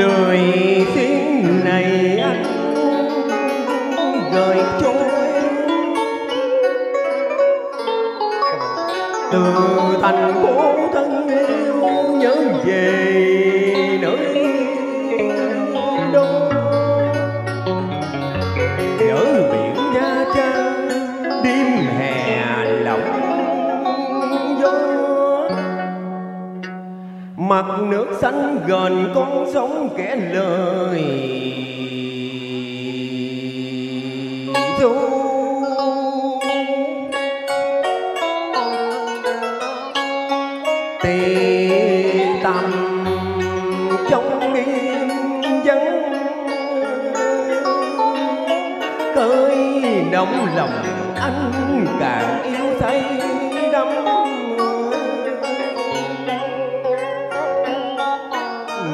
lời tiếng này anh gửi trôi. Từ thành phố thân yêu nhớ về mặt nước xanh gần con sóng kẻ lời. Du tì trong cơi lòng anh càng yêu say.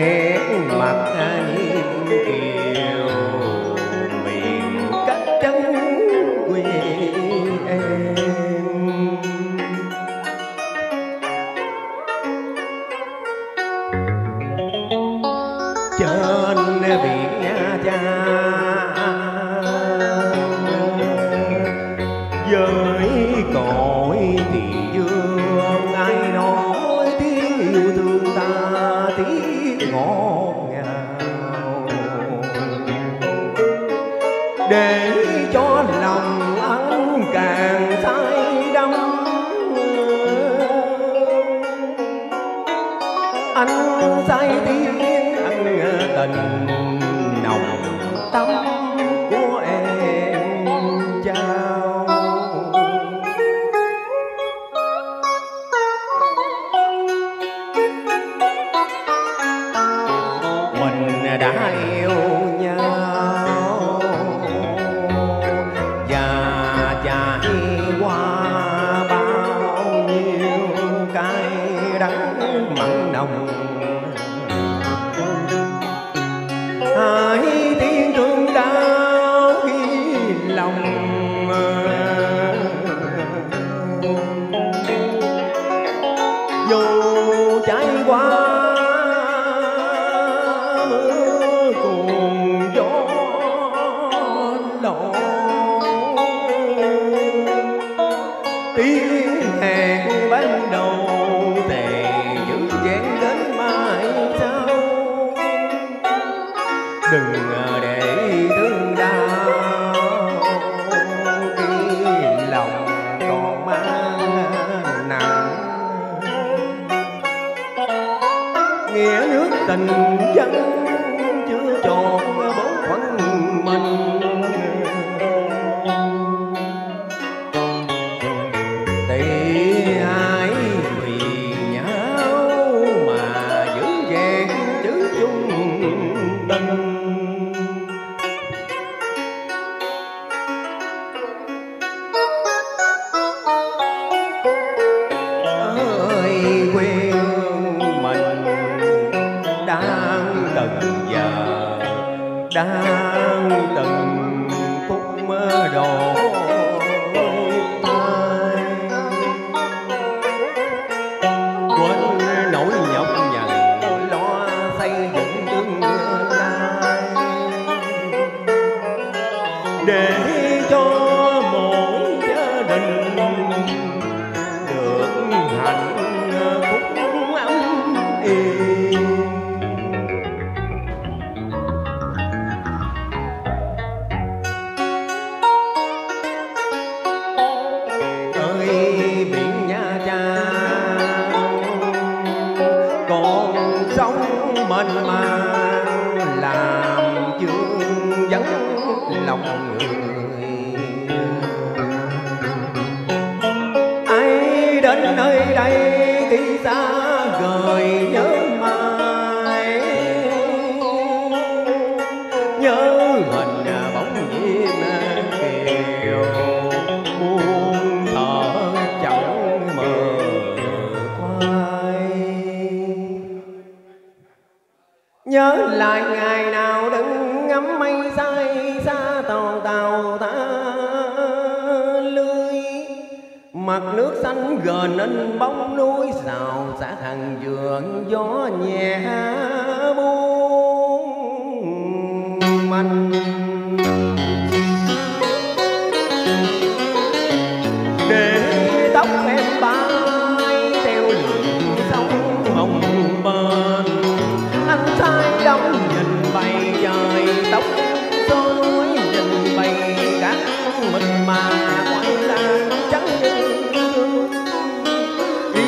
เองมักใจ lòng tình dân chưa tròn bổn phận mình. Đang từng phút mơ đổ tay quên nỗi nhọc nhằn lo xây dựng tương lai. Để mênh mang làm chương vấn lòng người. Nhớ lại ngày nào đứng ngắm mây say xa tàu tàu ta lưới. Mặt nước xanh gần nên bóng núi xào xã thằng vườn gió nhẹ buông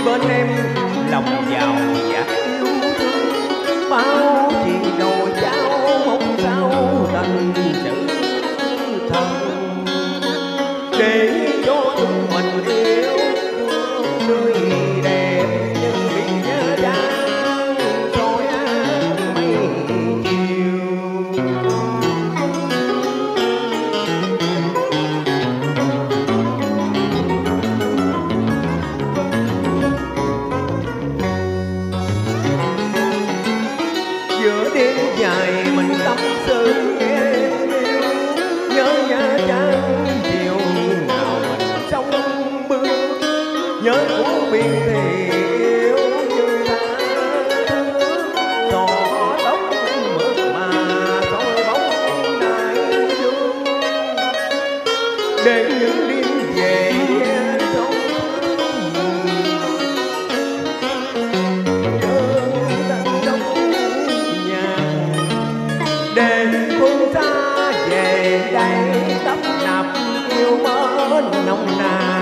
bên em lòng giàu dạt yêu thương. Bao nhớ của biên thì yêu như tha trò tóc mượt mà thôi bóng đại dương để những đêm về trong để phương xa về đây tấp nập yêu mến nồng nàn.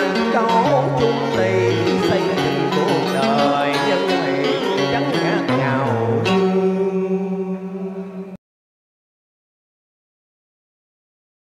cháu chung này xây